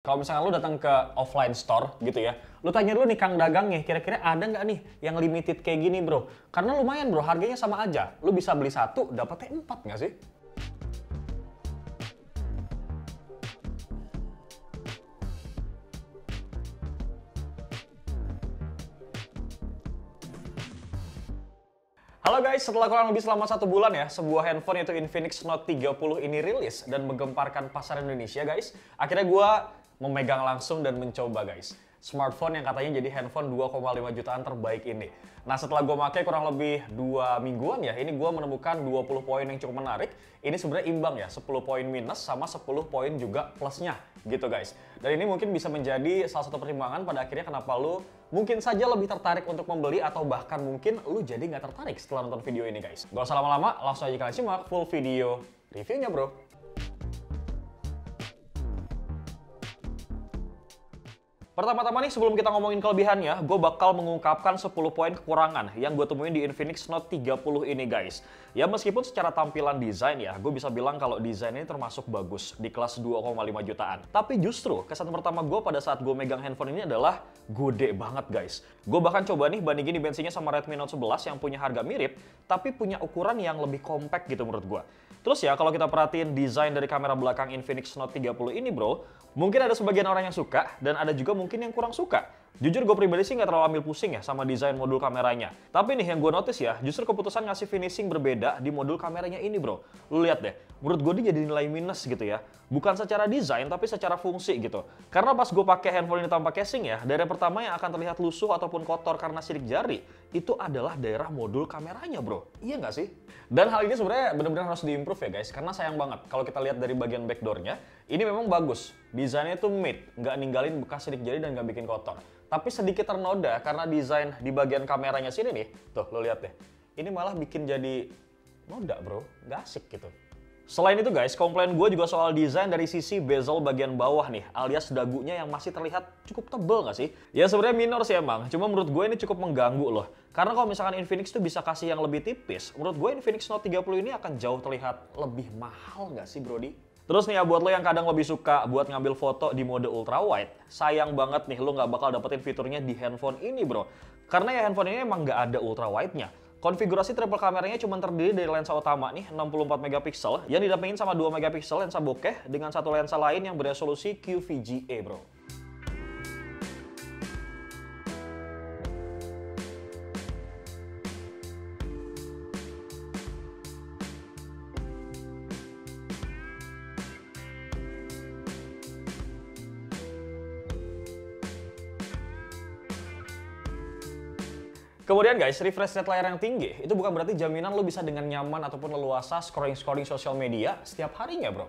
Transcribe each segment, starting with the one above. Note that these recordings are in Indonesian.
Kalau misalnya lu datang ke offline store gitu ya, lu tanya dulu nih kang dagangnya, kira-kira ada nggak nih yang limited kayak gini bro? Karena lumayan bro, harganya sama aja. Lu bisa beli satu, dapetnya empat nggak sih? Halo guys, setelah kurang lebih selama satu bulan ya, sebuah handphone yaitu Infinix Note 30 ini rilis dan menggemparkan pasar Indonesia guys. Akhirnya gue memegang langsung dan mencoba guys. Smartphone yang katanya jadi handphone 2,5 jutaan terbaik ini. Nah setelah gue pakai kurang lebih dua mingguan ya, ini gue menemukan 20 poin yang cukup menarik. Ini sebenarnya imbang ya, 10 poin minus sama 10 poin juga plusnya gitu guys. Dan ini mungkin bisa menjadi salah satu pertimbangan pada akhirnya kenapa lu mungkin saja lebih tertarik untuk membeli atau bahkan mungkin lu jadi nggak tertarik setelah nonton video ini guys. Gak usah lama-lama, langsung aja kalian simak full video reviewnya bro. Pertama-tama nih sebelum kita ngomongin kelebihannya, gue bakal mengungkapkan 10 poin kekurangan yang gue temuin di Infinix Note 30 ini guys. Ya meskipun secara tampilan desain ya, gue bisa bilang kalau desain ini termasuk bagus di kelas 2,5 jutaan. Tapi justru kesan pertama gue pada saat gue megang handphone ini adalah gede banget guys. Gue bahkan coba nih bandingin dimensinya sama Redmi Note 11 yang punya harga mirip, tapi punya ukuran yang lebih compact gitu menurut gue. Terus ya kalau kita perhatiin desain dari kamera belakang Infinix Note 30 ini bro, mungkin ada sebagian orang yang suka dan ada juga mungkin yang kurang suka. Jujur gue pribadi sih nggak terlalu ambil pusing ya sama desain modul kameranya. Tapi nih yang gue notice ya, justru keputusan ngasih finishing berbeda di modul kameranya ini bro. Lu lihat deh, menurut gue dia jadi nilai minus gitu ya. Bukan secara desain tapi secara fungsi gitu. Karena pas gue pakai handphone ini tanpa casing ya, daerah pertama yang akan terlihat lusuh ataupun kotor karena sidik jari, itu adalah daerah modul kameranya bro. Iya nggak sih? Dan hal ini sebenarnya benar-benar harus diimprove ya guys, karena sayang banget kalau kita lihat dari bagian backdoornya, ini memang bagus. Desainnya itu mid, nggak ninggalin bekas sidik jari dan nggak bikin kotor tapi sedikit ternoda karena desain di bagian kameranya sini nih. Tuh, lo lihat deh. Ini malah bikin jadi noda bro, nggak asik gitu. Selain itu guys, komplain gue juga soal desain dari sisi bezel bagian bawah nih, alias dagunya yang masih terlihat cukup tebel nggak sih? Ya sebenarnya minor sih emang, cuma menurut gue ini cukup mengganggu loh. Karena kalau misalkan Infinix tuh bisa kasih yang lebih tipis, menurut gue Infinix Note 30 ini akan jauh terlihat lebih mahal nggak sih Brody? Terus nih ya buat lo yang kadang lebih suka buat ngambil foto di mode ultra wide, sayang banget nih lo nggak bakal dapetin fiturnya di handphone ini bro. Karena ya handphone ini emang nggak ada ultra wide-nya. Konfigurasi triple kameranya cuma terdiri dari lensa utama nih 64 megapiksel yang didampingin sama 2 megapiksel lensa bokeh dengan satu lensa lain yang beresolusi QVGA bro. Kemudian guys, refresh rate layar yang tinggi itu bukan berarti jaminan lo bisa dengan nyaman ataupun leluasa scrolling-scrolling sosial media setiap harinya bro.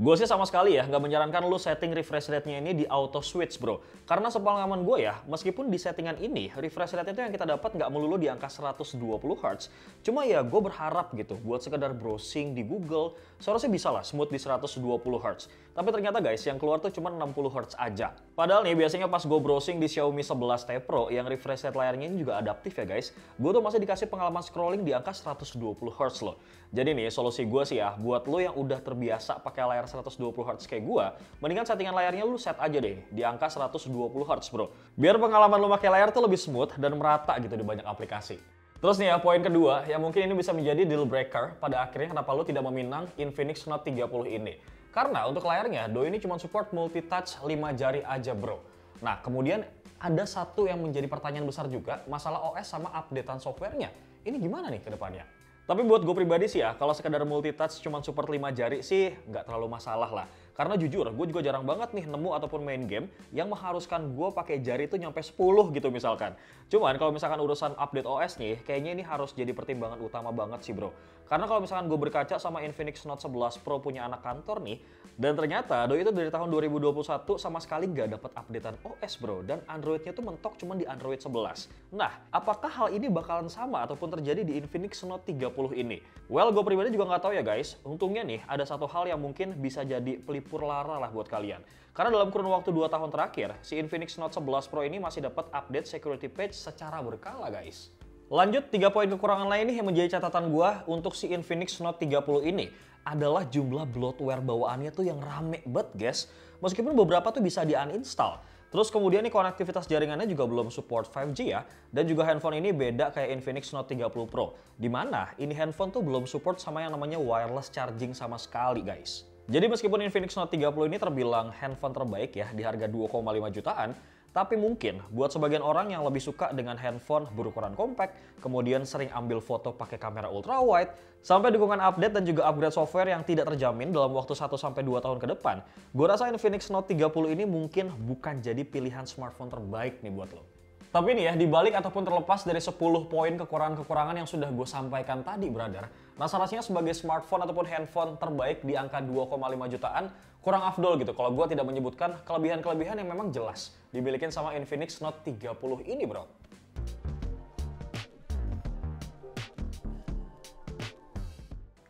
Gue sih sama sekali ya nggak menyarankan lo setting refresh rate-nya ini di auto switch bro. Karena sepengalaman gue ya, meskipun di settingan ini refresh rate itu yang kita dapat nggak melulu di angka 120 Hz. Cuma ya gue berharap gitu buat sekedar browsing di Google, seharusnya bisa lah smooth di 120 Hz. Tapi ternyata guys yang keluar tuh cuma 60 Hz aja. Padahal nih biasanya pas gue browsing di Xiaomi 11 T Pro yang refresh rate layarnya ini juga adaptif ya guys. Gue tuh masih dikasih pengalaman scrolling di angka 120 Hz loh. Jadi nih solusi gue sih ya buat lo yang udah terbiasa pakai layar 120 Hz kayak gua, mendingan settingan layarnya lu set aja deh di angka 120 Hz bro. Biar pengalaman lu pakai layar tuh lebih smooth dan merata gitu di banyak aplikasi. Terus nih ya, poin kedua, yang mungkin ini bisa menjadi deal breaker pada akhirnya kenapa lu tidak meminang Infinix Note 30 ini. Karena untuk layarnya, Doi ini cuma support multi-touch 5 jari aja bro. Nah, kemudian ada satu yang menjadi pertanyaan besar juga, masalah OS sama updatean softwarenya. Ini gimana nih ke depannya? Tapi buat gue pribadi sih ya, kalau sekedar multitouch cuma support 5 jari sih nggak terlalu masalah lah. Karena jujur, gue juga jarang banget nih nemu ataupun main game yang mengharuskan gue pakai jari itu nyampe 10 gitu misalkan. Cuman kalau misalkan urusan update OS nih, kayaknya ini harus jadi pertimbangan utama banget sih bro. Karena kalau misalkan gue berkaca sama Infinix Note 11 Pro punya anak kantor nih, dan ternyata doi itu dari tahun 2021 sama sekali nggak dapat updatean OS bro, dan Androidnya tuh mentok cuma di Android 11. Nah, apakah hal ini bakalan sama ataupun terjadi di Infinix Note 30 ini? Well, gue pribadi juga nggak tahu ya guys. Untungnya nih, ada satu hal yang mungkin bisa jadi pelipur lara lah buat kalian. Karena dalam kurun waktu 2 tahun terakhir, si Infinix Note 11 Pro ini masih dapat update security patch secara berkala guys. Lanjut, tiga poin kekurangan lain yang menjadi catatan gua untuk si Infinix Note 30 ini. adalah jumlah bloatware bawaannya tuh yang rame banget guys. Meskipun beberapa tuh bisa di uninstall. Terus kemudian nih konektivitas jaringannya juga belum support 5G ya. Dan juga handphone ini beda kayak Infinix Note 30 Pro. Di mana ini handphone tuh belum support sama yang namanya wireless charging sama sekali guys. Jadi meskipun Infinix Note 30 ini terbilang handphone terbaik ya di harga 2,5 jutaan, tapi mungkin buat sebagian orang yang lebih suka dengan handphone berukuran compact, kemudian sering ambil foto pakai kamera ultra wide, sampai dukungan update dan juga upgrade software yang tidak terjamin dalam waktu 1 2 tahun ke depan, gue rasa Infinix Note 30 ini mungkin bukan jadi pilihan smartphone terbaik nih buat lo. Tapi nih ya, dibalik ataupun terlepas dari 10 poin kekurangan-kekurangan yang sudah gue sampaikan tadi, brother, rasanya sebagai smartphone ataupun handphone terbaik di angka 2,5 jutaan kurang afdol gitu kalau gue tidak menyebutkan kelebihan-kelebihan yang memang jelas dimiliki sama Infinix Note 30 ini, bro.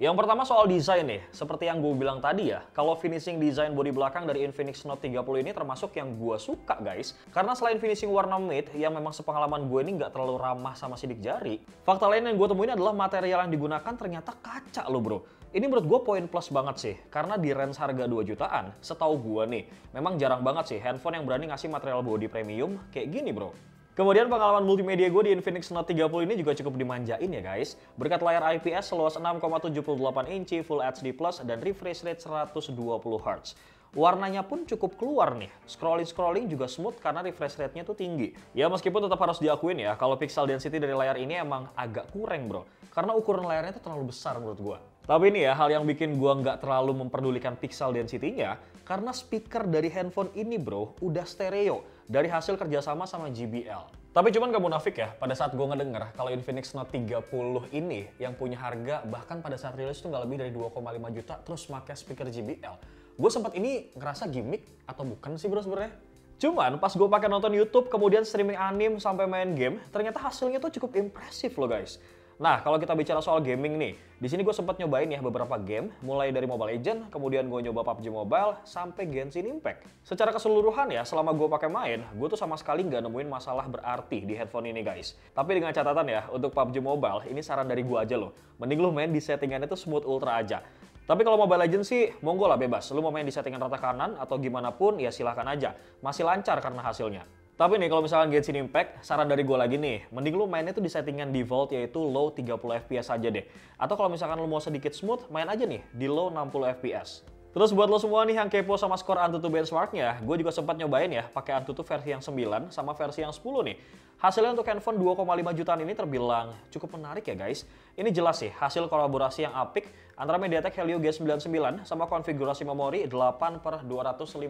Yang pertama soal desain nih, seperti yang gue bilang tadi ya, kalau finishing desain bodi belakang dari Infinix Note 30 ini termasuk yang gue suka guys. Karena selain finishing warna matte yang memang sepengalaman gue ini nggak terlalu ramah sama sidik jari, fakta lain yang gue temuin adalah material yang digunakan ternyata kaca loh bro. Ini menurut gue poin plus banget sih, karena di range harga 2 jutaan, setahu gue nih, memang jarang banget sih handphone yang berani ngasih material bodi premium kayak gini bro. Kemudian pengalaman multimedia gue di Infinix Note 30 ini juga cukup dimanjain ya guys. Berkat layar IPS seluas 6,78 inci, Full HD+, dan refresh rate 120Hz. Warnanya pun cukup keluar nih. Scrolling-scrolling juga smooth karena refresh rate-nya tuh tinggi. Ya meskipun tetap harus diakuin ya, kalau pixel density dari layar ini emang agak kurang bro. Karena ukuran layarnya tuh terlalu besar menurut gue. Tapi ini ya, hal yang bikin gue nggak terlalu memperdulikan pixel density-nya, karena speaker dari handphone ini bro, udah stereo dari hasil kerjasama sama JBL. Tapi cuman gak munafik ya, pada saat gue ngedenger kalau Infinix Note 30 ini yang punya harga bahkan pada saat rilis itu nggak lebih dari 2,5 juta terus pakai speaker JBL. Gue sempat ini ngerasa gimmick atau bukan sih bro sebenarnya? Cuman pas gue pakai nonton YouTube kemudian streaming anime sampai main game, ternyata hasilnya tuh cukup impresif loh guys. Nah, kalau kita bicara soal gaming nih, di sini gue sempat nyobain ya beberapa game, mulai dari Mobile Legend, kemudian gue nyoba PUBG Mobile, sampai Genshin Impact. Secara keseluruhan ya, selama gue pakai main, gue tuh sama sekali nggak nemuin masalah berarti di headphone ini guys. Tapi dengan catatan ya, untuk PUBG Mobile, ini saran dari gue aja loh. Mending lu main di settingannya tuh smooth ultra aja. Tapi kalau Mobile Legends sih, monggo lah bebas. Lu mau main di settingan rata kanan atau gimana pun, ya silahkan aja. Masih lancar karena hasilnya. Tapi nih kalau misalkan Genshin Impact, saran dari gue lagi nih, mending lu mainnya tuh di settingan default yaitu low 30 fps aja deh. Atau kalau misalkan lu mau sedikit smooth, main aja nih di low 60 fps. Terus buat lo semua nih yang kepo sama skor Antutu benchmarknya, gue juga sempat nyobain ya pakai Antutu versi yang 9 sama versi yang 10 nih. Hasilnya untuk handphone 2,5 jutaan ini terbilang cukup menarik ya guys. Ini jelas sih hasil kolaborasi yang apik antara MediaTek Helio G99 sama konfigurasi memori 8 per 256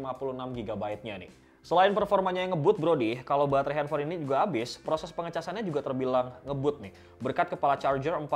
GB nya nih. Selain performanya yang ngebut Brody, kalau baterai handphone ini juga habis, proses pengecasannya juga terbilang ngebut nih. Berkat kepala charger 45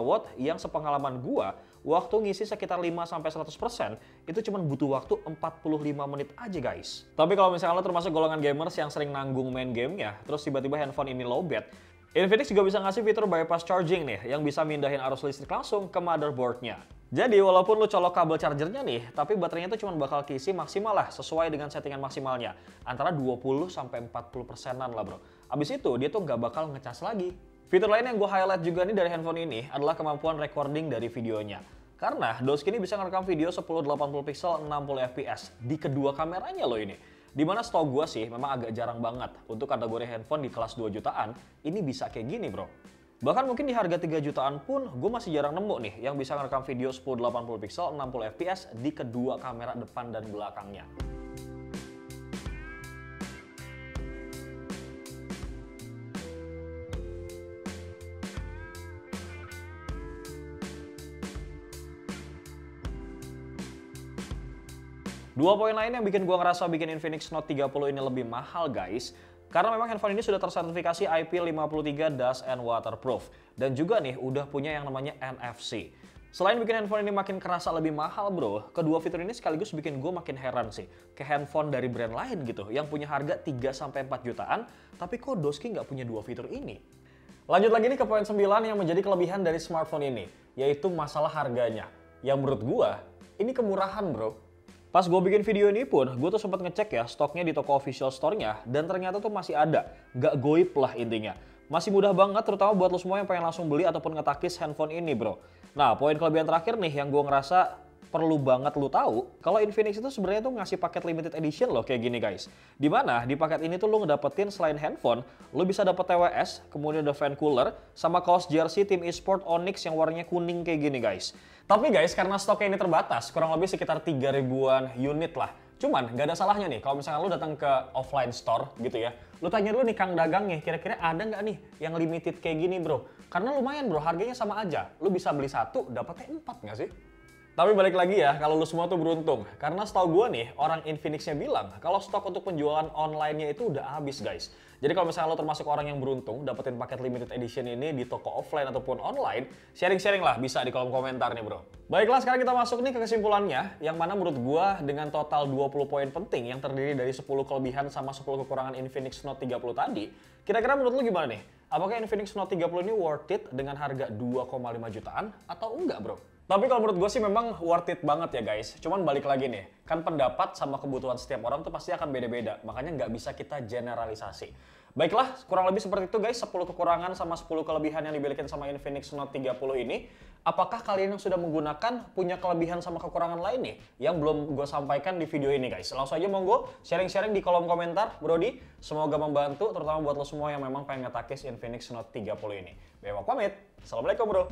watt yang sepengalaman gua, waktu ngisi sekitar 5-100%, itu cuma butuh waktu 45 menit aja guys. Tapi kalau misalnya lo termasuk golongan gamers yang sering nanggung main game ya, terus tiba-tiba handphone ini lowbat, Infinix juga bisa ngasih fitur bypass charging nih, yang bisa mindahin arus listrik langsung ke motherboardnya. Jadi walaupun lu colok kabel chargernya nih, tapi baterainya tuh cuma bakal keisi maksimal lah sesuai dengan settingan maksimalnya. Antara 20 sampai 40 persenan lah bro. Abis itu dia tuh nggak bakal ngecas lagi. Fitur lain yang gue highlight juga nih dari handphone ini adalah kemampuan recording dari videonya. Karena Dosk ini bisa ngerekam video 1080 pixel 60 fps di kedua kameranya loh ini. Di mana stok gue sih memang agak jarang banget untuk kategori handphone di kelas 2 jutaan, ini bisa kayak gini bro. Bahkan mungkin di harga 3 jutaan pun gue masih jarang nemu nih yang bisa ngerekam video 1080 pixel 60 fps di kedua kamera depan dan belakangnya. Dua poin lain yang bikin gue ngerasa bikin Infinix Note 30 ini lebih mahal guys karena memang handphone ini sudah tersertifikasi IP53 Dust and Waterproof. Dan juga nih udah punya yang namanya NFC. Selain bikin handphone ini makin kerasa lebih mahal bro, kedua fitur ini sekaligus bikin gue makin heran sih. Ke handphone dari brand lain gitu, yang punya harga 3-4 jutaan, tapi kok Doski nggak punya dua fitur ini? Lanjut lagi nih ke poin 9 yang menjadi kelebihan dari smartphone ini, yaitu masalah harganya. Yang menurut gue, ini kemurahan bro. Pas gue bikin video ini pun, gue tuh sempat ngecek ya stoknya di toko official store-nya dan ternyata tuh masih ada. Nggak goib lah intinya. masih mudah banget terutama buat lo semua yang pengen langsung beli ataupun ngetakis handphone ini bro. Nah poin kelebihan terakhir nih yang gue ngerasa perlu banget lu tahu kalau Infinix itu sebenarnya tuh ngasih paket limited edition loh kayak gini guys. Di mana di paket ini tuh lu ngedapetin selain handphone, lu bisa dapet TWS, kemudian ada fan cooler, sama kaos jersey tim eSport Onyx yang warnanya kuning kayak gini guys. Tapi guys karena stoknya ini terbatas, kurang lebih sekitar 3 ribuan unit lah. Cuman gak ada salahnya nih kalau misalnya lu datang ke offline store gitu ya. Lu tanya dulu nih kang dagangnya, kira-kira ada nggak nih yang limited kayak gini bro? Karena lumayan bro, harganya sama aja. Lu bisa beli satu, dapatnya empat nggak sih? Tapi balik lagi ya, kalau lu semua tuh beruntung. Karena setahu gue nih, orang Infinix-nya bilang kalau stok untuk penjualan online-nya itu udah habis guys. Jadi kalau misalnya lo termasuk orang yang beruntung dapetin paket limited edition ini di toko offline ataupun online, sharing-sharing lah bisa di kolom komentar nih bro. Baiklah sekarang kita masuk nih ke kesimpulannya, yang mana menurut gua dengan total 20 poin penting yang terdiri dari 10 kelebihan sama 10 kekurangan Infinix Note 30 tadi, kira-kira menurut lu gimana nih? Apakah Infinix Note 30 ini worth it dengan harga 2,5 jutaan atau enggak bro? Tapi kalau menurut gue sih memang worth it banget ya guys. Cuman balik lagi nih, kan pendapat sama kebutuhan setiap orang tuh pasti akan beda-beda. Makanya nggak bisa kita generalisasi. Baiklah, kurang lebih seperti itu guys, 10 kekurangan sama 10 kelebihan yang dimiliki sama Infinix Note 30 ini. Apakah kalian yang sudah menggunakan punya kelebihan sama kekurangan lain nih yang belum gue sampaikan di video ini guys? Langsung aja monggo sharing-sharing di kolom komentar, Brody. Semoga membantu, terutama buat lo semua yang memang pengen ngetakis Infinix Note 30 ini. Bewak pamit. Assalamualaikum bro.